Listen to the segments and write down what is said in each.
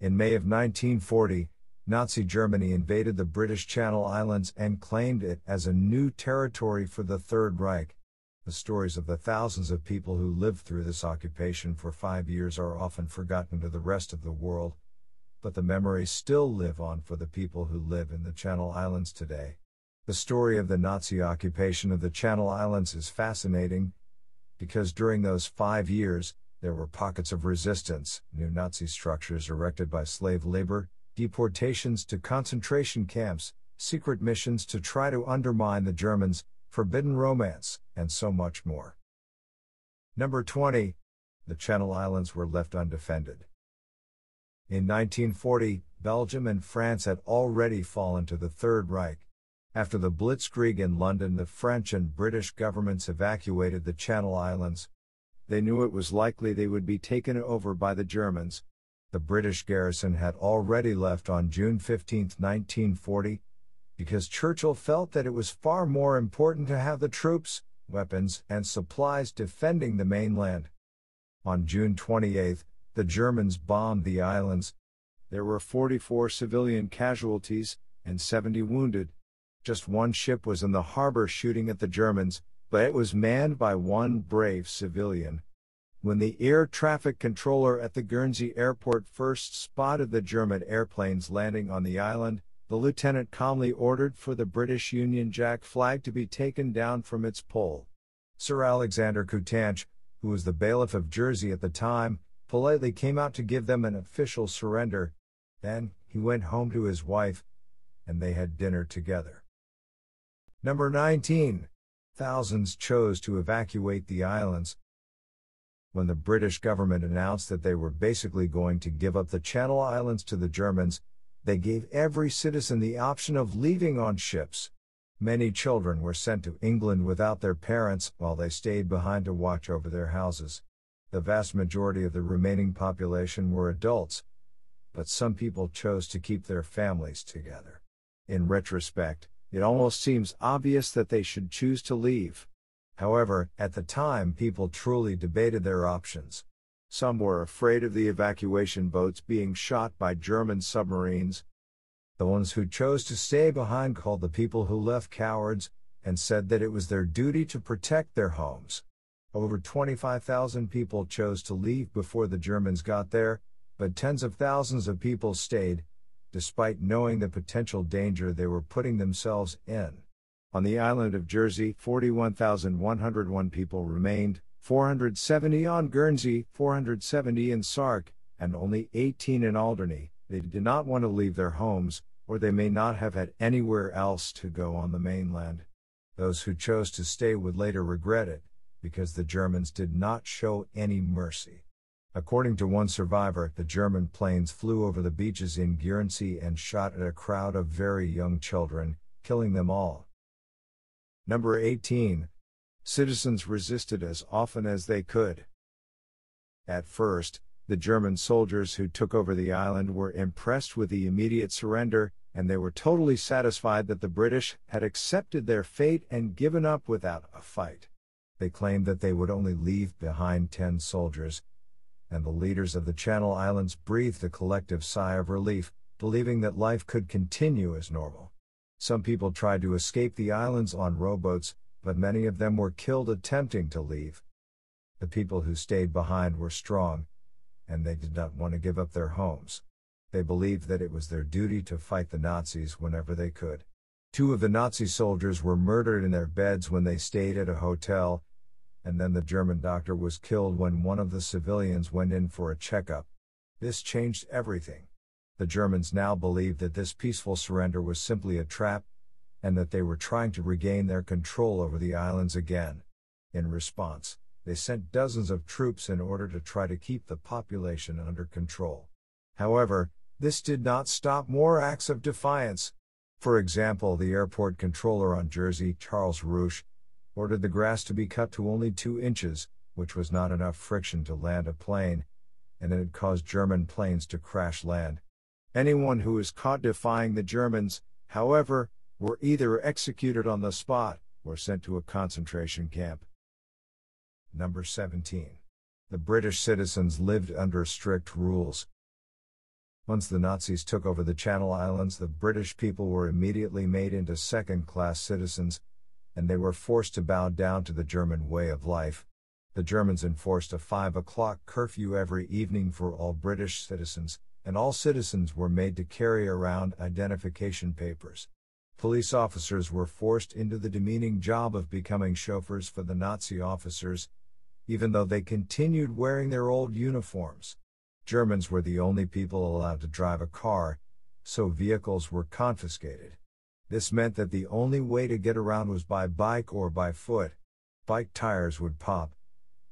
In May of 1940, Nazi Germany invaded the British Channel Islands and claimed it as a new territory for the Third Reich. The stories of the thousands of people who lived through this occupation for five years are often forgotten to the rest of the world, but the memories still live on for the people who live in the Channel Islands today. The story of the Nazi occupation of the Channel Islands is fascinating because during those five years, there were pockets of resistance, new Nazi structures erected by slave labor, deportations to concentration camps, secret missions to try to undermine the Germans, forbidden romance, and so much more. Number 20. The Channel Islands were left undefended. In 1940, Belgium and France had already fallen to the Third Reich. After the Blitzkrieg in London, the French and British governments evacuated the Channel Islands, they knew it was likely they would be taken over by the Germans. The British garrison had already left on June 15, 1940, because Churchill felt that it was far more important to have the troops, weapons, and supplies defending the mainland. On June 28, the Germans bombed the islands. There were 44 civilian casualties and 70 wounded. Just one ship was in the harbor shooting at the Germans, but it was manned by one brave civilian. When the air traffic controller at the Guernsey airport first spotted the German airplanes landing on the island, the lieutenant calmly ordered for the British Union Jack flag to be taken down from its pole. Sir Alexander Coutanche, who was the bailiff of Jersey at the time, politely came out to give them an official surrender. Then, he went home to his wife, and they had dinner together. Number 19. Thousands chose to evacuate the islands. When the British government announced that they were basically going to give up the Channel Islands to the Germans, they gave every citizen the option of leaving on ships. Many children were sent to England without their parents, while they stayed behind to watch over their houses. The vast majority of the remaining population were adults, but some people chose to keep their families together. In retrospect, it almost seems obvious that they should choose to leave. However, at the time people truly debated their options. Some were afraid of the evacuation boats being shot by German submarines. The ones who chose to stay behind called the people who left cowards, and said that it was their duty to protect their homes. Over 25,000 people chose to leave before the Germans got there, but tens of thousands of people stayed, despite knowing the potential danger they were putting themselves in. On the island of Jersey, 41,101 people remained, 470 on Guernsey, 470 in Sark, and only 18 in Alderney. They did not want to leave their homes, or they may not have had anywhere else to go on the mainland. Those who chose to stay would later regret it, because the Germans did not show any mercy. According to one survivor, the German planes flew over the beaches in Guernsey and shot at a crowd of very young children, killing them all. Number 18. Citizens resisted as often as they could. At first, the German soldiers who took over the island were impressed with the immediate surrender, and they were totally satisfied that the British had accepted their fate and given up without a fight. They claimed that they would only leave behind 10 soldiers, and the leaders of the Channel Islands breathed a collective sigh of relief, believing that life could continue as normal. Some people tried to escape the islands on rowboats, but many of them were killed attempting to leave. The people who stayed behind were strong, and they did not want to give up their homes. They believed that it was their duty to fight the Nazis whenever they could. Two of the Nazi soldiers were murdered in their beds when they stayed at a hotel, and then the German doctor was killed when one of the civilians went in for a checkup. This changed everything. The Germans now believed that this peaceful surrender was simply a trap, and that they were trying to regain their control over the islands again. In response, they sent dozens of troops in order to try to keep the population under control. However, this did not stop more acts of defiance. For example, the airport controller on Jersey, Charles Rouche, ordered the grass to be cut to only 2 inches, which was not enough friction to land a plane, and it had caused German planes to crash land. Anyone who was caught defying the Germans, however, were either executed on the spot or sent to a concentration camp. Number 17. The British citizens lived under strict rules. Once the Nazis took over the Channel Islands, the British people were immediately made into second class citizens, and they were forced to bow down to the German way of life. The Germans enforced a 5 o'clock curfew every evening for all British citizens, and all citizens were made to carry around identification papers. Police officers were forced into the demeaning job of becoming chauffeurs for the Nazi officers, even though they continued wearing their old uniforms. Germans were the only people allowed to drive a car, so vehicles were confiscated. This meant that the only way to get around was by bike or by foot. Bike tires would pop,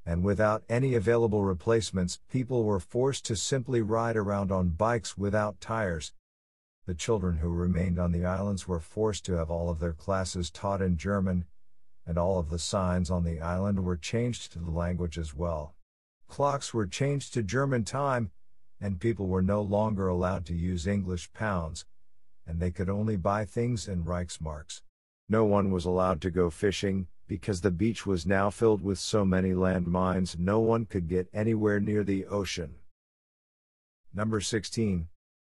and without any available replacements, people were forced to simply ride around on bikes without tires. The children who remained on the islands were forced to have all of their classes taught in German, and all of the signs on the island were changed to the language as well. Clocks were changed to German time, and people were no longer allowed to use English pounds, and they could only buy things in Reichsmarks. No one was allowed to go fishing, because the beach was now filled with so many landmines no one could get anywhere near the ocean. Number 16.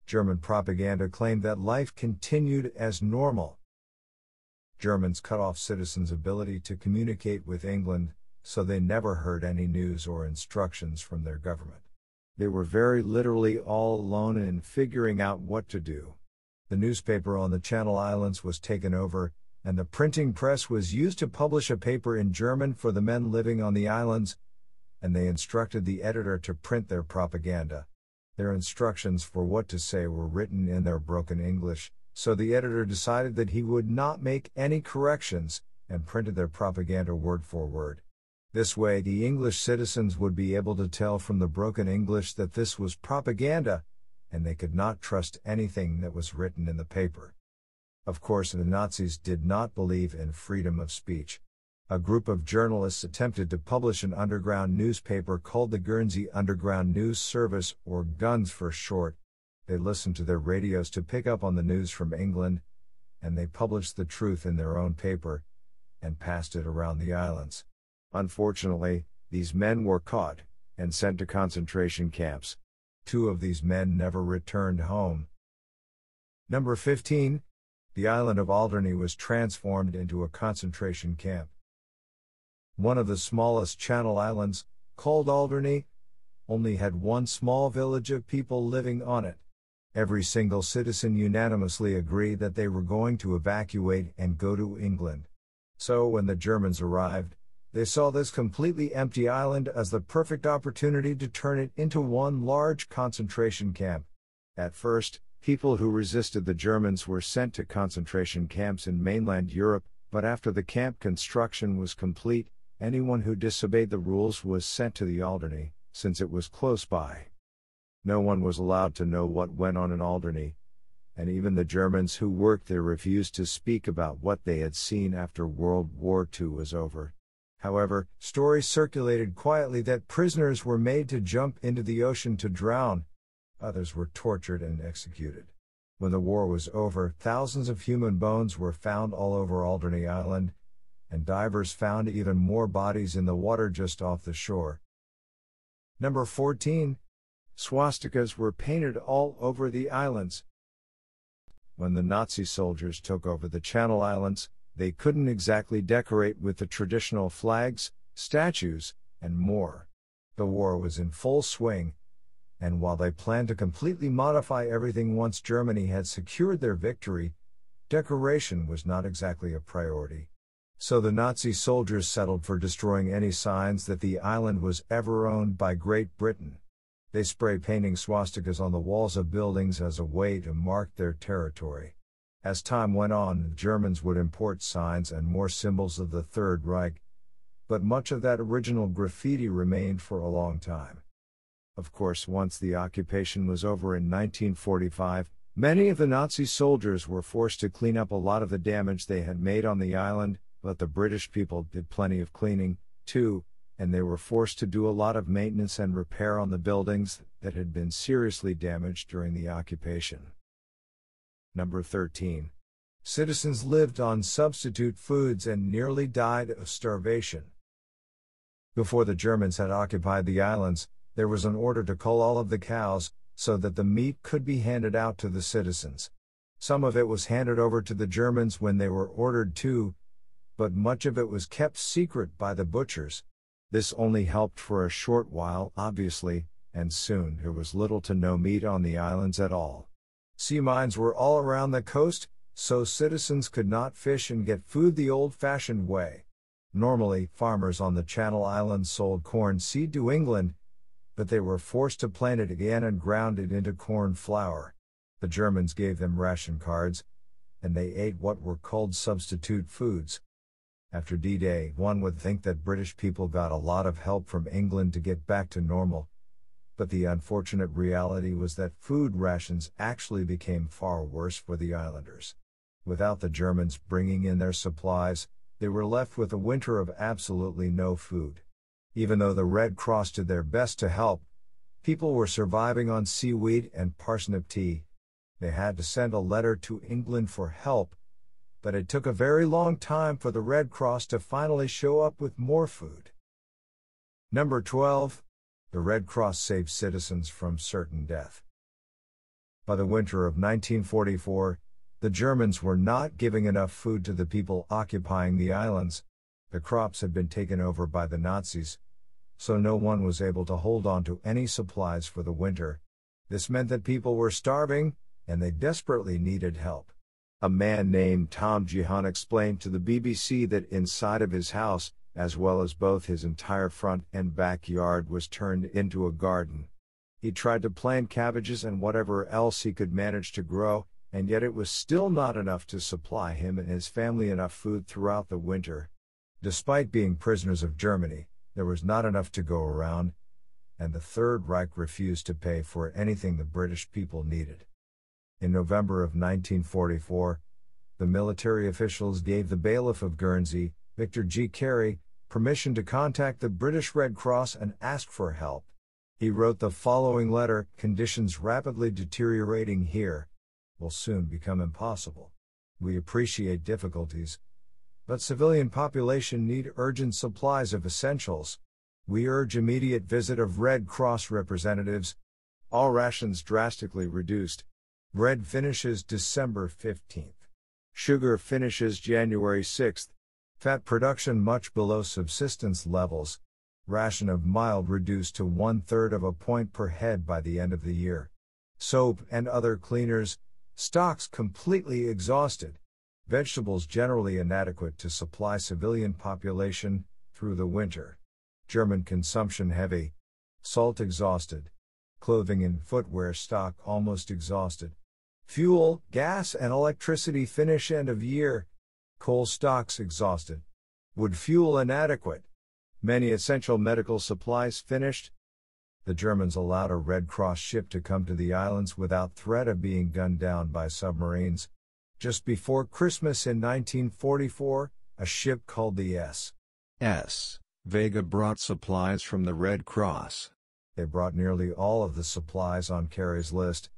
German propaganda claimed that life continued as normal. Germans cut off citizens' ability to communicate with England, so they never heard any news or instructions from their government. They were very literally all alone in figuring out what to do. The newspaper on the Channel Islands was taken over, and the printing press was used to publish a paper in German for the men living on the islands, and they instructed the editor to print their propaganda. Their instructions for what to say were written in their broken English, so the editor decided that he would not make any corrections and printed their propaganda word for word. This way, the English citizens would be able to tell from the broken English that this was propaganda, and they could not trust anything that was written in the paper. Of course, the Nazis did not believe in freedom of speech. A group of journalists attempted to publish an underground newspaper called the Guernsey Underground News Service, or GUNS for short. They listened to their radios to pick up on the news from England, and they published the truth in their own paper, and passed it around the islands. Unfortunately, these men were caught, and sent to concentration camps. Two of these men never returned home. Number 15 the island of Alderney was transformed into a concentration camp. One of the smallest Channel Islands, called Alderney, only had one small village of people living on it. Every single citizen unanimously agreed that they were going to evacuate and go to England. So when the Germans arrived, they saw this completely empty island as the perfect opportunity to turn it into one large concentration camp. At first, People who resisted the Germans were sent to concentration camps in mainland Europe, but after the camp construction was complete, anyone who disobeyed the rules was sent to the Alderney, since it was close by. No one was allowed to know what went on in Alderney, and even the Germans who worked there refused to speak about what they had seen after World War II was over. However, stories circulated quietly that prisoners were made to jump into the ocean to drown, others were tortured and executed. When the war was over, thousands of human bones were found all over Alderney Island, and divers found even more bodies in the water just off the shore. Number 14. Swastikas were painted all over the islands. When the Nazi soldiers took over the Channel Islands, they couldn't exactly decorate with the traditional flags, statues, and more. The war was in full swing, and while they planned to completely modify everything once Germany had secured their victory, decoration was not exactly a priority. So the Nazi soldiers settled for destroying any signs that the island was ever owned by Great Britain. They spray painting swastikas on the walls of buildings as a way to mark their territory. As time went on, the Germans would import signs and more symbols of the Third Reich, but much of that original graffiti remained for a long time. Of course, once the occupation was over in 1945, many of the Nazi soldiers were forced to clean up a lot of the damage they had made on the island, but the British people did plenty of cleaning, too, and they were forced to do a lot of maintenance and repair on the buildings that had been seriously damaged during the occupation. Number 13. Citizens lived on substitute foods and nearly died of starvation. Before the Germans had occupied the islands, there was an order to cull all of the cows, so that the meat could be handed out to the citizens. Some of it was handed over to the Germans when they were ordered to, but much of it was kept secret by the butchers. This only helped for a short while, obviously, and soon there was little to no meat on the islands at all. Sea mines were all around the coast, so citizens could not fish and get food the old fashioned way. Normally, farmers on the Channel Islands sold corn seed to England, but they were forced to plant it again and ground it into corn flour. The Germans gave them ration cards, and they ate what were called substitute foods. After D Day, one would think that British people got a lot of help from England to get back to normal, but the unfortunate reality was that food rations actually became far worse for the islanders. Without the Germans bringing in their supplies, they were left with a winter of absolutely no food. Even though the Red Cross did their best to help, people were surviving on seaweed and parsnip tea. They had to send a letter to England for help, but it took a very long time for the Red Cross to finally show up with more food. Number 12 the Red Cross saved citizens from certain death. By the winter of 1944, the Germans were not giving enough food to the people occupying the islands. The crops had been taken over by the Nazis, so no one was able to hold on to any supplies for the winter. This meant that people were starving, and they desperately needed help. A man named Tom Jehan explained to the BBC that inside of his house, as well as both his entire front and backyard was turned into a garden. He tried to plant cabbages and whatever else he could manage to grow, and yet it was still not enough to supply him and his family enough food throughout the winter. Despite being prisoners of Germany, there was not enough to go around, and the Third Reich refused to pay for anything the British people needed. In November of 1944, the military officials gave the bailiff of Guernsey, Victor G. Carey, permission to contact the British Red Cross and ask for help. He wrote the following letter Conditions rapidly deteriorating here will soon become impossible. We appreciate difficulties, but civilian population need urgent supplies of essentials. We urge immediate visit of Red Cross representatives. All rations drastically reduced. Bread finishes December 15th. Sugar finishes January 6th. Fat production much below subsistence levels. Ration of mild reduced to one third of a point per head by the end of the year. Soap and other cleaners. Stocks completely exhausted. Vegetables generally inadequate to supply civilian population through the winter. German consumption heavy. Salt exhausted. Clothing and footwear stock almost exhausted. Fuel, gas, and electricity finish end of year. Coal stocks exhausted. Wood fuel inadequate. Many essential medical supplies finished. The Germans allowed a Red Cross ship to come to the islands without threat of being gunned down by submarines. Just before Christmas in 1944, a ship called the S. S. Vega brought supplies from the Red Cross. They brought nearly all of the supplies on Carey's list,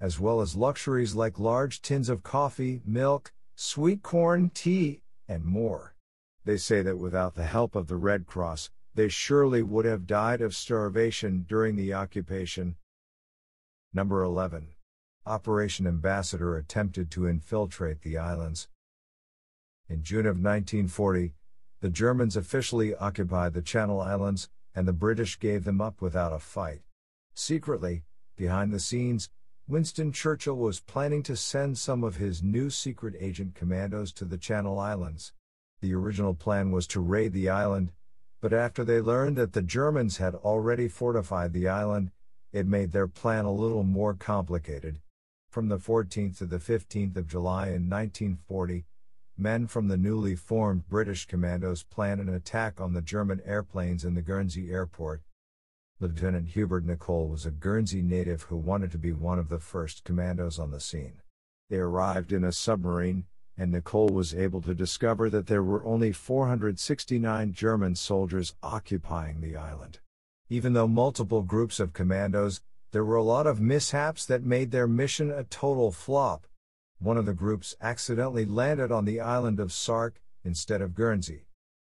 as well as luxuries like large tins of coffee, milk, sweet corn, tea, and more. They say that without the help of the Red Cross, they surely would have died of starvation during the occupation. Number 11. Operation Ambassador attempted to infiltrate the islands. In June of 1940, the Germans officially occupied the Channel Islands, and the British gave them up without a fight. Secretly, behind the scenes, Winston Churchill was planning to send some of his new secret agent commandos to the Channel Islands. The original plan was to raid the island, but after they learned that the Germans had already fortified the island, it made their plan a little more complicated. From the 14th to the 15th of July in 1940, men from the newly formed British commandos planned an attack on the German airplanes in the Guernsey airport. Lieutenant Hubert Nicolle was a Guernsey native who wanted to be one of the first commandos on the scene. They arrived in a submarine, and Nicolle was able to discover that there were only 469 German soldiers occupying the island. Even though multiple groups of commandos, there were a lot of mishaps that made their mission a total flop. One of the groups accidentally landed on the island of Sark instead of Guernsey.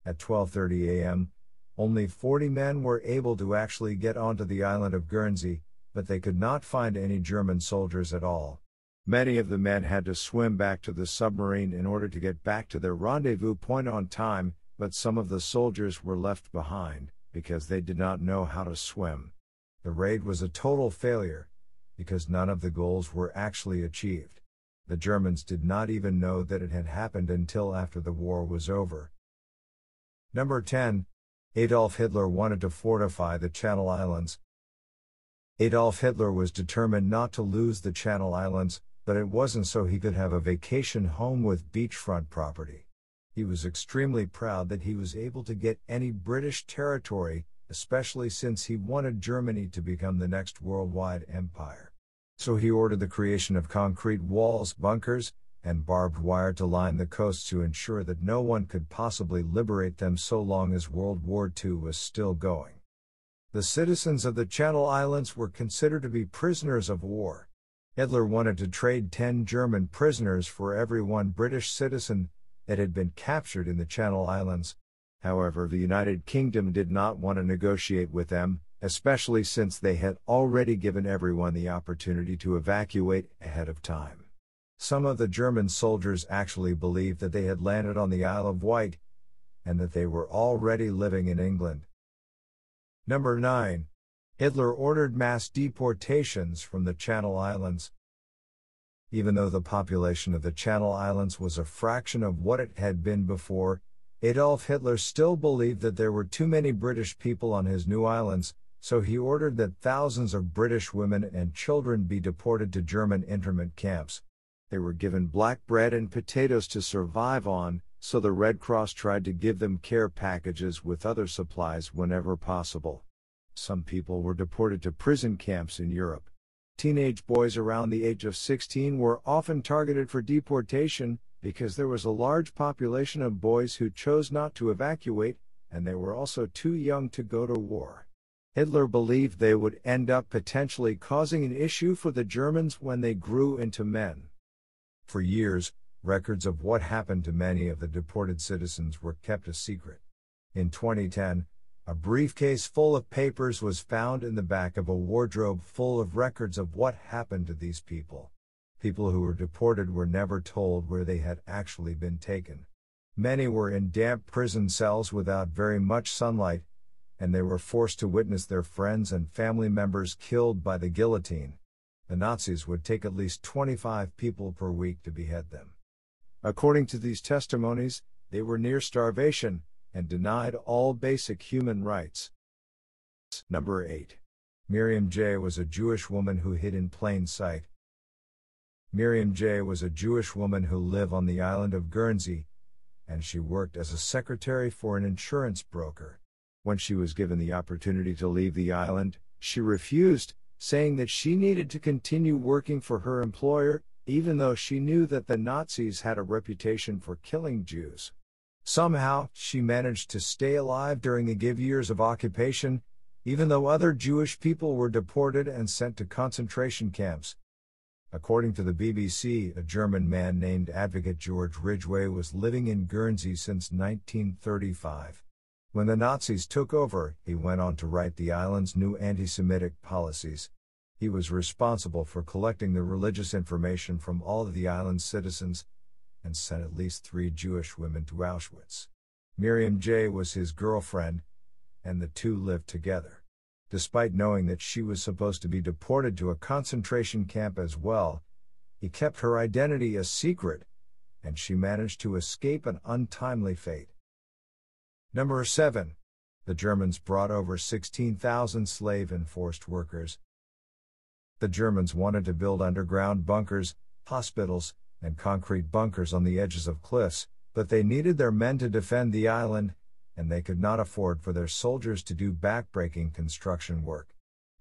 At 12:30 a.m., only 40 men were able to actually get onto the island of Guernsey, but they could not find any German soldiers at all. Many of the men had to swim back to the submarine in order to get back to their rendezvous point on time, but some of the soldiers were left behind because they did not know how to swim. The raid was a total failure because none of the goals were actually achieved. The Germans did not even know that it had happened until after the war was over. Number 10. Adolf Hitler wanted to fortify the Channel Islands. Adolf Hitler was determined not to lose the Channel Islands, but it wasn't so he could have a vacation home with beachfront property. He was extremely proud that he was able to get any British territory, especially since he wanted Germany to become the next worldwide empire. So he ordered the creation of concrete walls, bunkers, and barbed wire to line the coasts to ensure that no one could possibly liberate them so long as World War II was still going. The citizens of the Channel Islands were considered to be prisoners of war. Hitler wanted to trade 10 German prisoners for every one British citizen that had been captured in the Channel Islands. However, the United Kingdom did not want to negotiate with them, especially since they had already given everyone the opportunity to evacuate ahead of time. Some of the German soldiers actually believed that they had landed on the Isle of Wight and that they were already living in England. Number 9. Hitler ordered mass deportations from the Channel Islands. Even though the population of the Channel Islands was a fraction of what it had been before, Adolf Hitler still believed that there were too many British people on his new islands, so he ordered that thousands of British women and children be deported to German internment camps. They were given black bread and potatoes to survive on, so the Red Cross tried to give them care packages with other supplies whenever possible. Some people were deported to prison camps in Europe. Teenage boys around the age of 16 were often targeted for deportation because there was a large population of boys who chose not to evacuate, and they were also too young to go to war. Hitler believed they would end up potentially causing an issue for the Germans when they grew into men. For years, records of what happened to many of the deported citizens were kept a secret. In 2010, a briefcase full of papers was found in the back of a wardrobe full of records of what happened to these people. People who were deported were never told where they had actually been taken. Many were in damp prison cells without very much sunlight, and they were forced to witness their friends and family members killed by the guillotine. The Nazis would take at least 25 people per week to behead them. According to these testimonies, they were near starvation and denied all basic human rights. Number 8. Miriam J. was a Jewish woman who hid in plain sight. Miriam J. was a Jewish woman who lived on the island of Guernsey, and she worked as a secretary for an insurance broker. When she was given the opportunity to leave the island, she refused, saying that she needed to continue working for her employer, even though she knew that the Nazis had a reputation for killing Jews. Somehow, she managed to stay alive during the Give years of occupation, even though other Jewish people were deported and sent to concentration camps. According to the BBC, a German man named Advocate George Ridgway was living in Guernsey since 1935. When the Nazis took over, he went on to write the island's new anti Semitic policies. He was responsible for collecting the religious information from all of the island's citizens and sent at least three Jewish women to Auschwitz. Miriam J. was his girlfriend, and the two lived together. Despite knowing that she was supposed to be deported to a concentration camp as well, he kept her identity a secret, and she managed to escape an untimely fate. Number 7. The Germans brought over 16,000 slave and forced workers. The Germans wanted to build underground bunkers, hospitals, and concrete bunkers on the edges of cliffs, but they needed their men to defend the island, and they could not afford for their soldiers to do backbreaking construction work.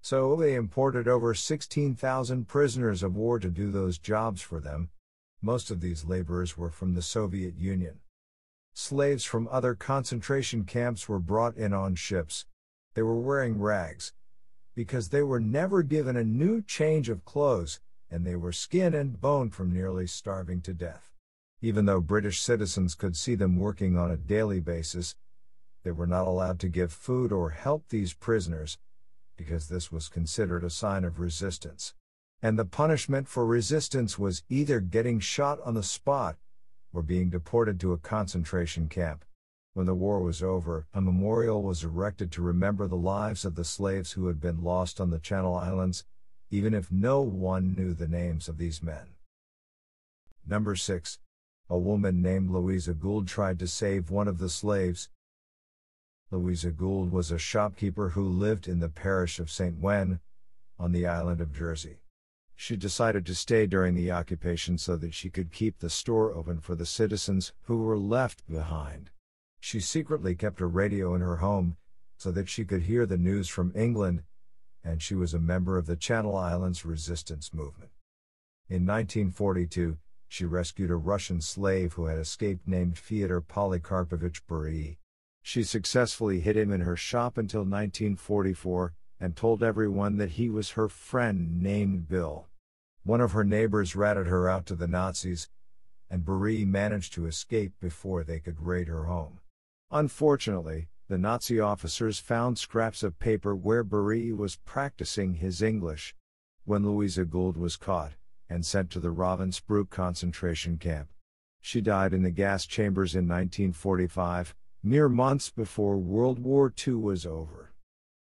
So they imported over 16,000 prisoners of war to do those jobs for them. Most of these laborers were from the Soviet Union. Slaves from other concentration camps were brought in on ships. They were wearing rags. Because they were never given a new change of clothes, and they were skin and bone from nearly starving to death. Even though British citizens could see them working on a daily basis, they were not allowed to give food or help these prisoners, because this was considered a sign of resistance. And the punishment for resistance was either getting shot on the spot or being deported to a concentration camp. When the war was over, a memorial was erected to remember the lives of the slaves who had been lost on the Channel Islands, even if no one knew the names of these men. Number 6. A woman named Louisa Gould tried to save one of the slaves. Louisa Gould was a shopkeeper who lived in the parish of St. Ouen, on the island of Jersey. She decided to stay during the occupation so that she could keep the store open for the citizens who were left behind. She secretly kept a radio in her home so that she could hear the news from England, and she was a member of the Channel Islands resistance movement. In 1942, she rescued a Russian slave who had escaped named Fyodor Polikarpovich Burii. She successfully hid him in her shop until 1944 and told everyone that he was her friend named Bill. One of her neighbors ratted her out to the Nazis, and Burii managed to escape before they could raid her home. Unfortunately, the Nazi officers found scraps of paper where Burii was practicing his English. When Louisa Gould was caught and sent to the Ravensbrück concentration camp, she died in the gas chambers in 1945, mere months before World War II was over.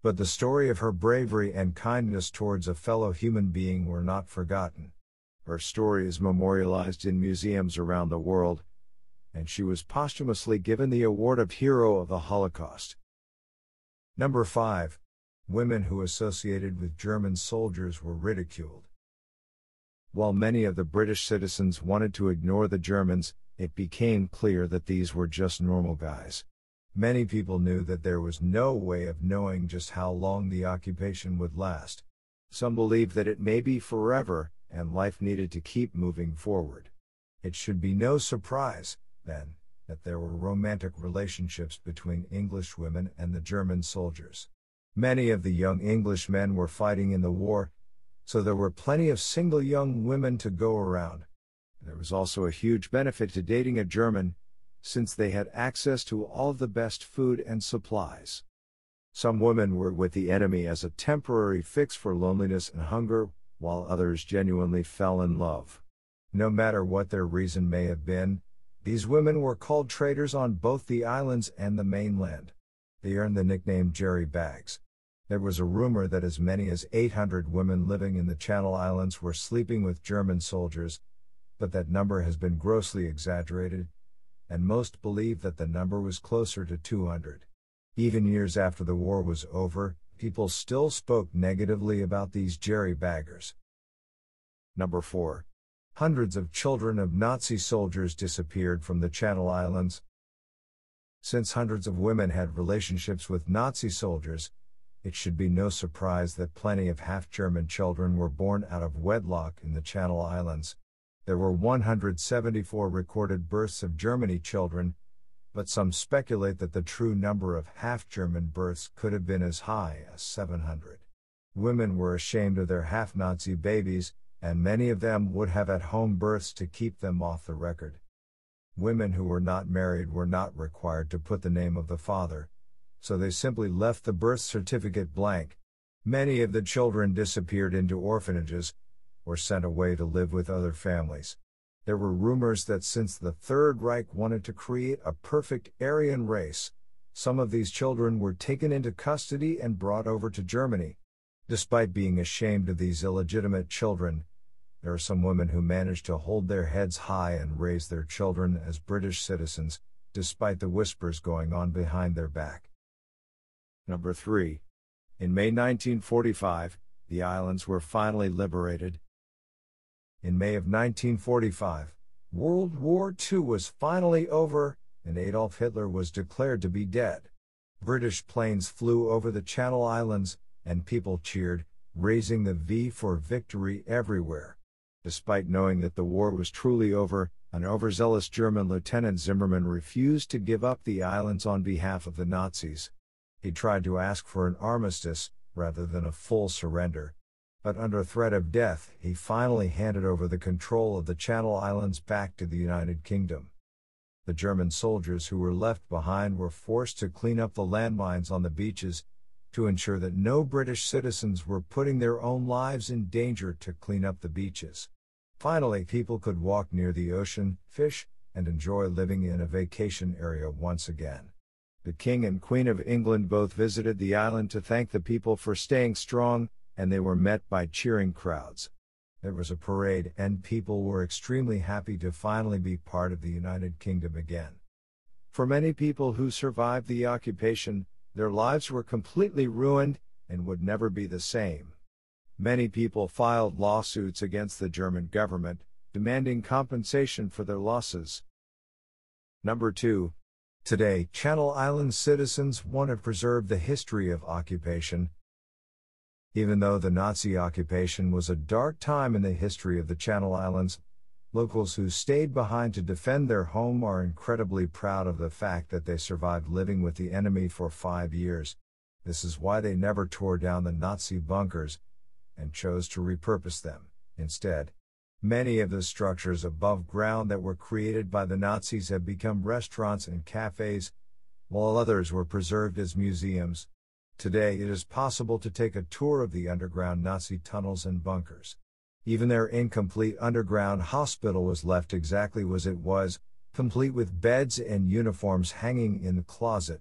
But the story of her bravery and kindness towards a fellow human being were not forgotten. Her story is memorialized in museums around the world, and she was posthumously given the award of Hero of the Holocaust. Number 5. Women who associated with German soldiers were ridiculed. While many of the British citizens wanted to ignore the Germans, it became clear that these were just normal guys. Many people knew that there was no way of knowing just how long the occupation would last. Some believed that it may be forever, and life needed to keep moving forward. It should be no surprise then, that there were romantic relationships between English women and the German soldiers. Many of the young English men were fighting in the war, so there were plenty of single young women to go around. There was also a huge benefit to dating a German, since they had access to all the best food and supplies. Some women were with the enemy as a temporary fix for loneliness and hunger, while others genuinely fell in love. No matter what their reason may have been, these women were called traders on both the islands and the mainland. They earned the nickname Jerry Bags. There was a rumor that as many as 800 women living in the Channel Islands were sleeping with German soldiers, but that number has been grossly exaggerated, and most believe that the number was closer to 200. Even years after the war was over, people still spoke negatively about these Jerry Baggers. Number 4. Hundreds of children of Nazi soldiers disappeared from the Channel Islands. Since hundreds of women had relationships with Nazi soldiers, it should be no surprise that plenty of half German children were born out of wedlock in the Channel Islands. There were 174 recorded births of Germany children, but some speculate that the true number of half German births could have been as high as 700. Women were ashamed of their half Nazi babies, and many of them would have at home births to keep them off the record. Women who were not married were not required to put the name of the father, so they simply left the birth certificate blank. Many of the children disappeared into orphanages, or sent away to live with other families. There were rumors that since the Third Reich wanted to create a perfect Aryan race, some of these children were taken into custody and brought over to Germany. Despite being ashamed of these illegitimate children, there are some women who manage to hold their heads high and raise their children as British citizens, despite the whispers going on behind their back. Number 3. In May 1945, the islands were finally liberated. In May of 1945, World War II was finally over, and Adolf Hitler was declared to be dead. British planes flew over the Channel Islands, and people cheered, raising the V for victory everywhere. Despite knowing that the war was truly over, an overzealous German Lieutenant Zimmermann refused to give up the islands on behalf of the Nazis. He tried to ask for an armistice, rather than a full surrender. But under threat of death, he finally handed over the control of the Channel Islands back to the United Kingdom. The German soldiers who were left behind were forced to clean up the landmines on the beaches, to ensure that no British citizens were putting their own lives in danger to clean up the beaches. Finally, people could walk near the ocean, fish, and enjoy living in a vacation area once again. The King and Queen of England both visited the island to thank the people for staying strong, and they were met by cheering crowds. There was a parade, and people were extremely happy to finally be part of the United Kingdom again. For many people who survived the occupation, their lives were completely ruined and would never be the same. Many people filed lawsuits against the German government, demanding compensation for their losses. Number 2. Today, Channel Islands citizens want to preserve the history of occupation. Even though the Nazi occupation was a dark time in the history of the Channel Islands, locals who stayed behind to defend their home are incredibly proud of the fact that they survived living with the enemy for five years. This is why they never tore down the Nazi bunkers and chose to repurpose them, instead. Many of the structures above ground that were created by the Nazis have become restaurants and cafes, while others were preserved as museums. Today it is possible to take a tour of the underground Nazi tunnels and bunkers. Even their incomplete underground hospital was left exactly as it was, complete with beds and uniforms hanging in the closet.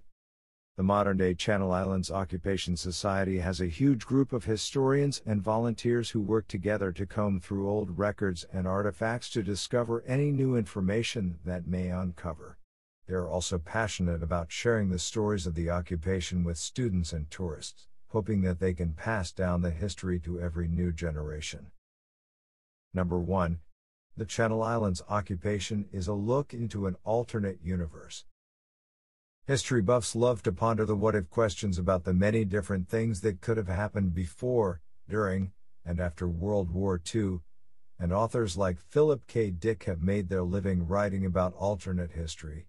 The modern day Channel Islands Occupation Society has a huge group of historians and volunteers who work together to comb through old records and artifacts to discover any new information that may uncover. They are also passionate about sharing the stories of the occupation with students and tourists, hoping that they can pass down the history to every new generation. Number 1. The Channel Islands occupation is a look into an alternate universe. History buffs love to ponder the what if questions about the many different things that could have happened before, during, and after World War II, and authors like Philip K. Dick have made their living writing about alternate history.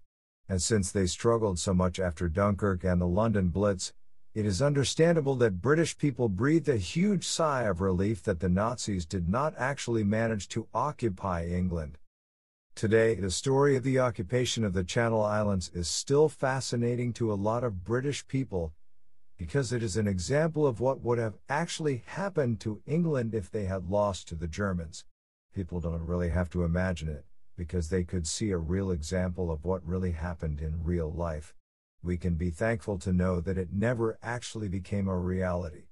And since they struggled so much after Dunkirk and the London Blitz, it is understandable that British people breathed a huge sigh of relief that the Nazis did not actually manage to occupy England. Today, the story of the occupation of the Channel Islands is still fascinating to a lot of British people because it is an example of what would have actually happened to England if they had lost to the Germans. People don't really have to imagine it because they could see a real example of what really happened in real life. We can be thankful to know that it never actually became a reality.